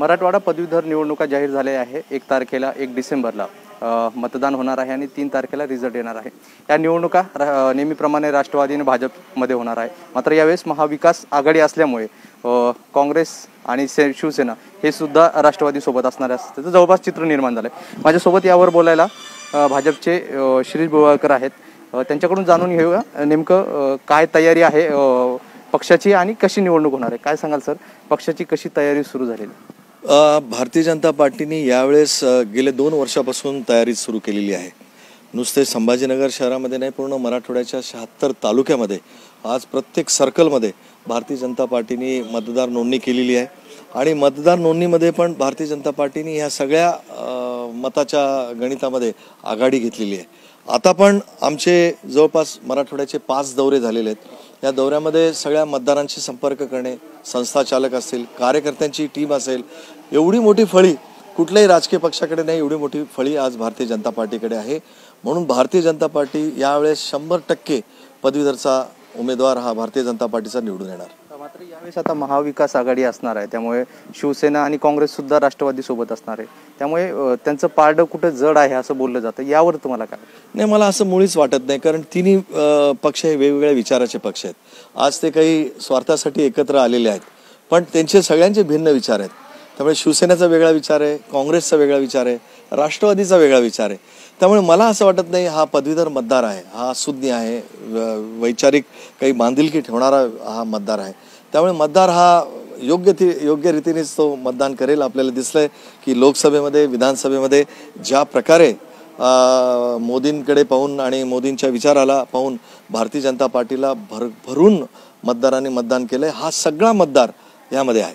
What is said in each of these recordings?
मराठवाडा पदवीधर निवडणुका जाहीर झालेल्या आहे. एक तारखेला एक डिसेंबरला मतदान होणार आहे आणि तीन तारखेला रिझल्ट येणार आहे. या निवडणुका रा- नेहमीप्रमाणे राष्ट्रवादी आणि भाजपमध्ये होणार आहे. मात्र यावेळेस महाविकास आघाडी असल्यामुळे काँग्रेस आणि से शिवसेना हे सुद्धा राष्ट्रवादीसोबत असणार असं जवळपास चित्र निर्माण झालं आहे माझ्यासोबत यावर बोलायला भाजपचे शिरीष बोवाळकर आहेत. त्यांच्याकडून जाणून घेऊया नेमकं काय तयारी आहे पक्षाची आणि कशी निवडणूक होणार आहे. काय सांगाल सर? पक्षाची कशी तयारी सुरू झालेली भारतीय जनता पार्टीने यावेळेस गेल्या गेले दोन वर्षापासून तयारी सुरू केलेली आहे. नुसते संभाजीनगर शहरामध्ये नाही पूर्ण मराठवाड्याच्या शहात्तर तालुक्यामध्ये आज प्रत्येक सर्कलमध्ये भारतीय जनता पार्टीने मतदार नोंदणी केलेली आहे. आणि मतदार नोंदणीमध्ये पण भारतीय जनता पार्टीने ह्या सगळ्या मताच्या गणितामध्ये आघाडी घेतलेली आहे. आता पण आमचे जवळपास मराठवाड्याचे पाच दौरे झालेले आहेत. या दौऱ्यामध्ये सगळ्या मतदारांशी संपर्क करणे संस्था चालक असतील कार्यकर्त्यांची टीम असेल एवढी मोठी फळी कुठल्याही राजकीय पक्षाकडे नाही एवढी मोठी फळी आज भारतीय जनता पार्टीकडे आहे. म्हणून भारतीय जनता पार्टी यावेळेस शंभर टक्के पदवीधरचा उमेदवार हा भारतीय जनता पार्टीचा निवडून येणार. त्यावेळेस आता महाविकास आघाडी असणार आहे. त्यामुळे शिवसेना आणि काँग्रेस सुद्धा राष्ट्रवादी सोबत असणार आहे. त्यामुळे त्यांचं पारडं कुठं जड आहे असं बोललं जातं. यावर तुम्हाला काय नाही मला असं मुळीच वाटत नाही. कारण तिन्ही पक्ष हे वेगवेगळ्या विचाराचे पक्ष आहेत. आज ते काही स्वार्थासाठी एकत्र आलेले आहेत. पण त्यांचे सगळ्यांचे भिन्न विचार आहेत. त्यामुळे शिवसेनेचा वेगळा विचार आहे काँग्रेसचा वेगळा विचार आहे राष्ट्रवादीचा वेगळा विचार आहे. त्यामुळे मला असं वाटत नाही हा पदवीधर मतदार आहे. हा सुज्ञ आहे वैचारिक काही बांधिलकी ठेवणारा हा मतदार आहे. त्यामुळे मतदार हा योग्य ती योग्य रीतीनेच तो मतदान करेल. आपल्याला दिसलंय की लोकसभेमध्ये विधानसभेमध्ये ज्या प्रकारे मोदींकडे पाहून आणि मोदींच्या विचाराला पाहून भारतीय जनता पार्टीला भर भरून मतदारांनी मतदान केलंय हा सगळा मतदार यामध्ये आहे.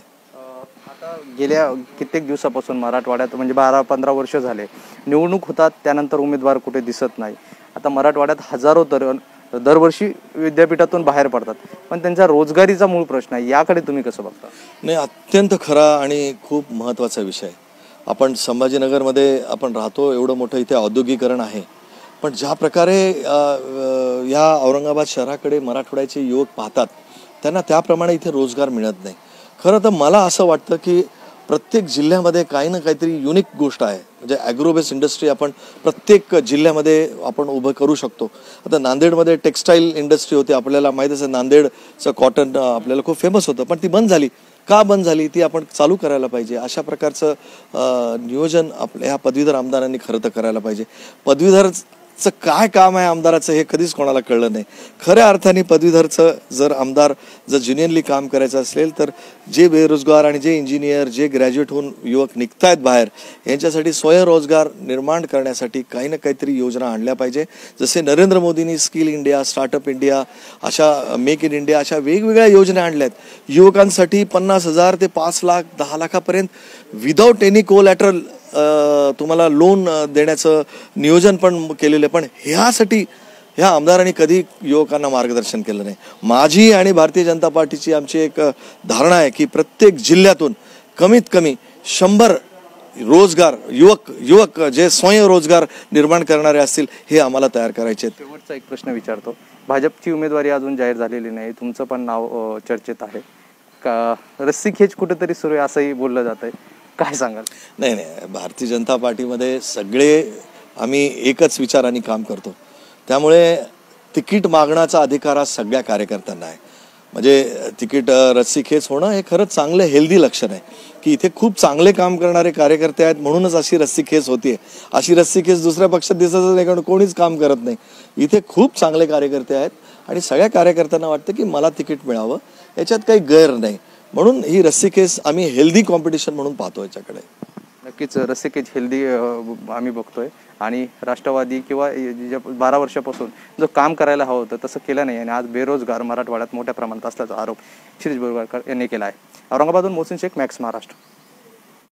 गेल्या कित्येक दिवसापासून मराठवाड्यात म्हणजे बारा पंधरा वर्ष झाले. निवडणूक होतात त्यानंतर उमेदवार कुठे दिसत नाही. आता मराठवाड्यात हजारो तरुण दरवर्षी विद्यापीठातून बाहेर पडतात. पण त्यांचा रोजगारीचा मूळ प्रश्न आहे याकडे तुम्ही कसं बघता? नाही अत्यंत खरा आणि खूप महत्त्वाचा विषय आपण संभाजीनगरमध्ये आपण राहतो एवढं मोठं इथे औद्योगिकरण आहे. पण ज्या प्रकारे या औरंगाबाद शहराकडे मराठवाड्याचे युवक पाहतात त्यांना त्याप्रमाणे इथे रोजगार मिळत नाही. खरं तर मला असं वाटतं की प्रत्येक जिल्ह्यामध्ये काही ना काहीतरी युनिक गोष्ट आहे. म्हणजे ॲग्रोबेस इंडस्ट्री आपण प्रत्येक जिल्ह्यामध्ये आपण उभं करू शकतो. आता नांदेडमध्ये टेक्स्टाईल इंडस्ट्री होती. आपल्याला माहीत असेल नांदेडचं कॉटन आपल्याला खूप फेमस होतं. पण ती बंद झाली. का बंद झाली? ती आपण चालू करायला पाहिजे. अशा प्रकारचं नियोजन आपल्या ह्या पदवीधर आमदारांनी खरं तर करायला पाहिजे. चं काय काम आहे आमदाराचं हे कधीच कोणाला कळलं नाही. खऱ्या अर्थाने पदवीधरचं जर आमदार जर ज्युनियनली काम करायचं असेल तर जे बेरोजगार आणि जे इंजिनियर जे ग्रॅज्युएट होऊन युवक निघतायत बाहेर यांच्यासाठी स्वयंरोजगार निर्माण करण्यासाठी काही ना काहीतरी योजना आणल्या पाहिजे. जसे नरेंद्र मोदींनी स्किल इंडिया स्टार्टअप इंडिया अशा मेक इन इंडिया अशा वेगवेगळ्या योजना आणल्या आहेत युवकांसाठी पन्नास हजार ते पाच लाख दहा लाखापर्यंत विदाऊट एनी कोलॅटरल तुम्हाला लोन देण्याचं नियोजन पण केलेलं आहे. पण ह्यासाठी ह्या आमदारांनी कधी युवकांना मार्गदर्शन केलं नाही. माझी आणि भारतीय जनता पार्टीची आमची एक धारणा आहे की प्रत्येक जिल्ह्यातून कमीत कमी शंभर रोजगार युवक युवक जे स्वयंरोजगार निर्माण करणारे असतील हे आम्हाला तयार करायचे आहेत. शेवटचा एक प्रश्न विचारतो. भाजपची उमेदवारी अजून जाहीर झालेली नाही. तुमचं पण नाव चर्चेत आहे. का रस्सीखेच कुठेतरी सुरू आहे असंही बोललं जात आहे काय सांगाल? नाही नाही. भारतीय जनता पार्टीमध्ये सगळे आम्ही एकच विचाराने काम करतो. त्यामुळे तिकीट मागण्याचा अधिकार हा सगळ्या कार्यकर्त्यांना आहे. म्हणजे तिकीट रस्सी रस्सीखेच होणं हे खरंच चांगलं हेल्दी लक्षण आहे. की इथे खूप चांगले काम करणारे कार्यकर्ते आहेत म्हणूनच अशी रस्सीखेच होतीये. अशी रस्सीखेच दुसऱ्या पक्षात दिसतच नाही कारण कोणीच काम करत नाही. इथे खूप चांगले कार्यकर्ते आहेत आणि सगळ्या कार्यकर्त्यांना वाटतं की मला तिकीट मिळावं. याच्यात काही गैर नाही. म्हणून ही रस्सीखेच आम्ही हेल्दी कॉम्पिटिशन म्हणून पाहतो याच्याकडे. नक्कीच रस्सीखेच हेल्दी आम्ही बघतोय. आणि राष्ट्रवादी किंवा ज्या बारा वर्षापासून जो काम करायला हवं होतं तसं केलं नाही. आणि आज बेरोजगार मराठवाड्यात मोठ्या प्रमाणात असल्याचा आरोप शिरीष बोरगारकर यांनी केला आहे. औरंगाबादहून मोहसिन शेख मॅक्स महाराष्ट्र.